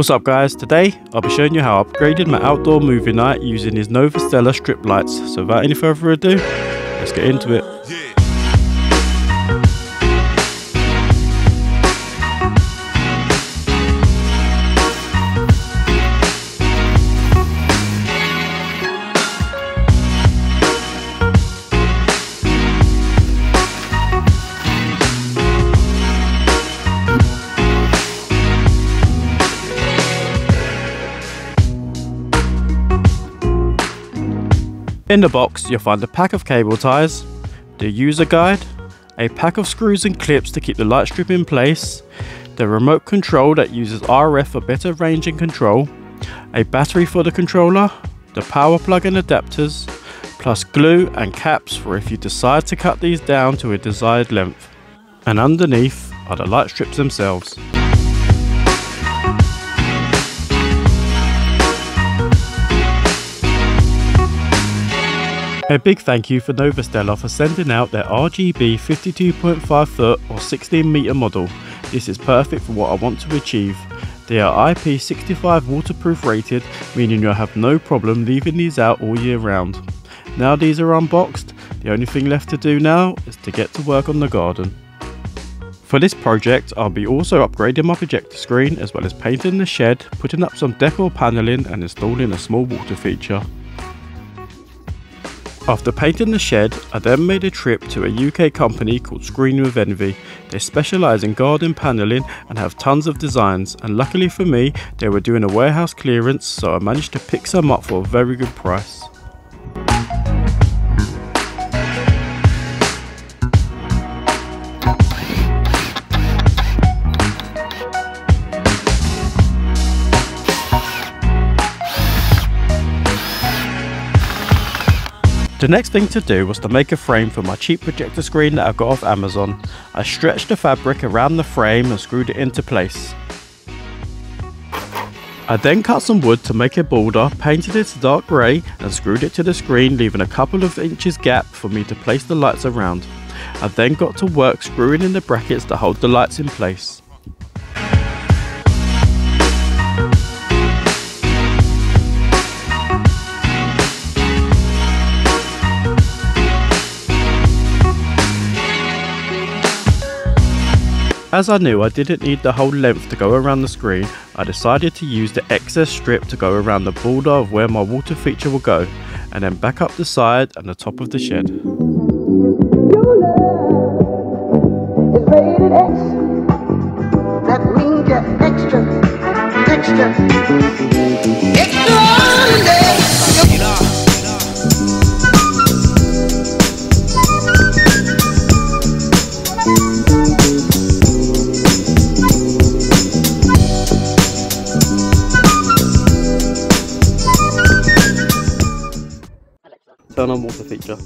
What's up guys, today I'll be showing you how I upgraded my outdoor movie night using these Novostella strip lights. So without any further ado, let's get into it. In the box, you'll find a pack of cable ties, the user guide, a pack of screws and clips to keep the light strip in place, the remote control that uses RF for better range and control, a battery for the controller, the power plug and adapters, plus glue and caps for if you decide to cut these down to a desired length. And underneath are the light strips themselves. A big thank you for Novostella for sending out their RGB 52.5 foot or 16 meter model. This is perfect for what I want to achieve. They are IP65 waterproof rated, meaning you'll have no problem leaving these out all year round. Now these are unboxed, the only thing left to do now is to get to work on the garden. For this project, I'll be also upgrading my projector screen as well as painting the shed, putting up some decor paneling and installing a small water feature. After painting the shed, I then made a trip to a UK company called Screen with Envy. They specialise in garden panelling and have tons of designs and luckily for me they were doing a warehouse clearance so I managed to pick some up for a very good price. The next thing to do was to make a frame for my cheap projector screen that I got off Amazon. I stretched the fabric around the frame and screwed it into place. I then cut some wood to make a border, painted it dark grey and screwed it to the screen leaving a couple of inches gap for me to place the lights around. I then got to work screwing in the brackets to hold the lights in place. As I knew I didn't need the whole length to go around the screen, I decided to use the excess strip to go around the border of where my water feature will go, and then back up the side and the top of the shed. extra, extra. Turn on water feature.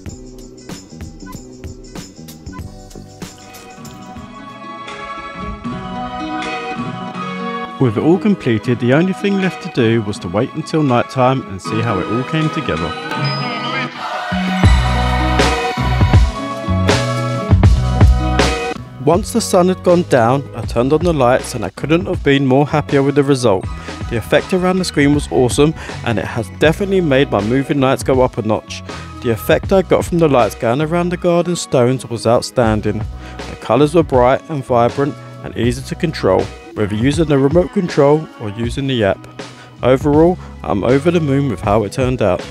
With it all completed, the only thing left to do was to wait until night time and see how it all came together. Once the sun had gone down, I turned on the lights and I couldn't have been more happier with the result. The effect around the screen was awesome and it has definitely made my moving nights go up a notch. The effect I got from the lights going around the garden stones was outstanding. The colours were bright and vibrant and easy to control, whether using the remote control or using the app. Overall, I'm over the moon with how it turned out.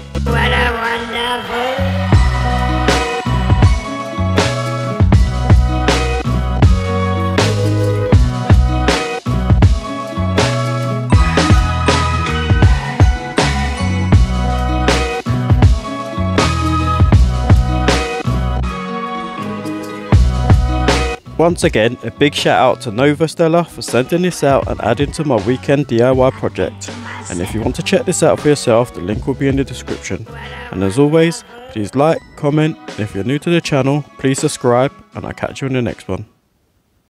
Once again, a big shout out to Novostella for sending this out and adding to my weekend DIY project. And if you want to check this out for yourself, the link will be in the description. And as always, please like, comment, and if you're new to the channel, please subscribe, and I'll catch you in the next one.